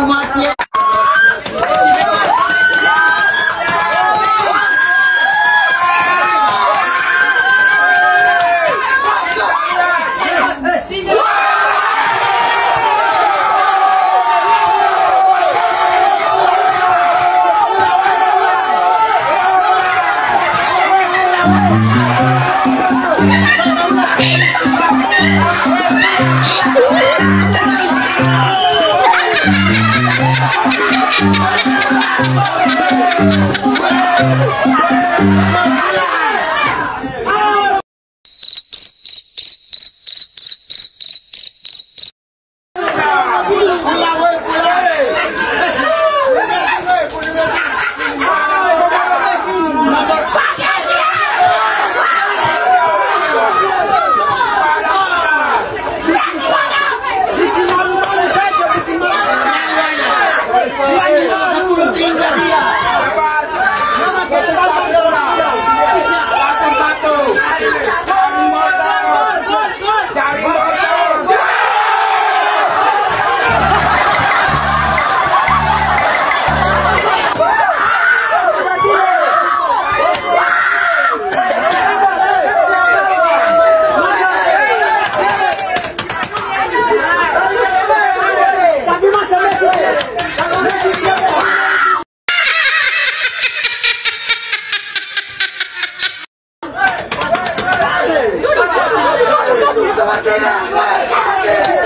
kematian. Thank you. あっ! Martínez! ¡Luisa Martínez! ¡Luisa Martínez!